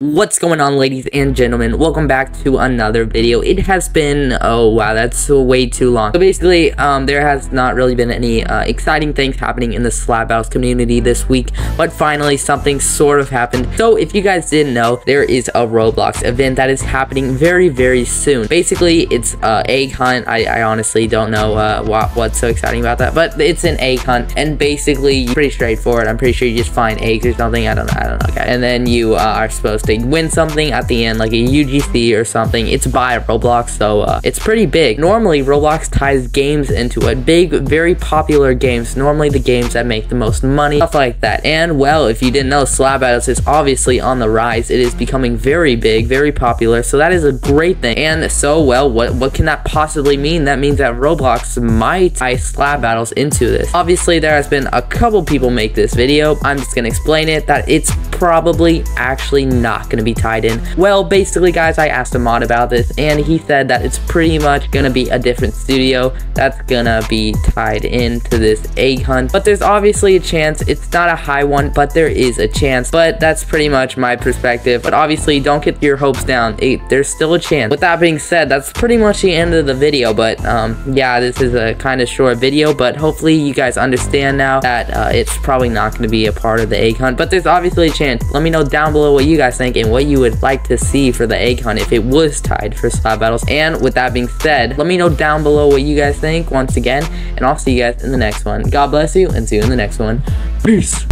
What's going on ladies and gentlemen, welcome back to another video. It has been, oh wow, that's way too long. So basically, um, there has not really been any uh, exciting things happening in the Slap Battles community this week, but finally something sort of happened. So if you guys didn't know, there is a Roblox event that is happening very, very soon. Basically, it's uh, egg hunt. I, I honestly don't know uh, what, what's so exciting about that, but it's an egg hunt, and basically, pretty straightforward. I'm pretty sure you just find eggs or something. I don't know, I don't know, okay. And then you uh, are supposed they win something at the end, like a UGC or something. It's by Roblox, so uh, it's pretty big. Normally, Roblox ties games into it. Big, very popular games. Normally, the games that make the most money, stuff like that. And, well, if you didn't know, Slap Battles is obviously on the rise. It is becoming very big, very popular, so that is a great thing. And so, well, what, what can that possibly mean? That means that Roblox might tie Slap Battles into this. Obviously, there has been a couple people make this video. I'm just gonna explain it, that it's probably actually not to be tied in? Well, basically, guys, I asked a mod about this, and he said that it's pretty much to be a different studio that's to be tied into this egg hunt. But there's obviously a chance. It's not a high one, but there is a chance. But that's pretty much my perspective. But obviously, don't get your hopes down. It, there's still a chance. With that being said, that's pretty much the end of the video. But um, yeah, this is a kind of short video, but hopefully you guys understand now that uh, it's probably not to be a part of the egg hunt. But there's obviously a chance Let me know down below what you guys think and what you would like to see for the egg hunt if it was tied for slap battles. And with that being said, let me know down below what you guys think once again. And I'll see you guys in the next one. God bless you and see you in the next one. Peace.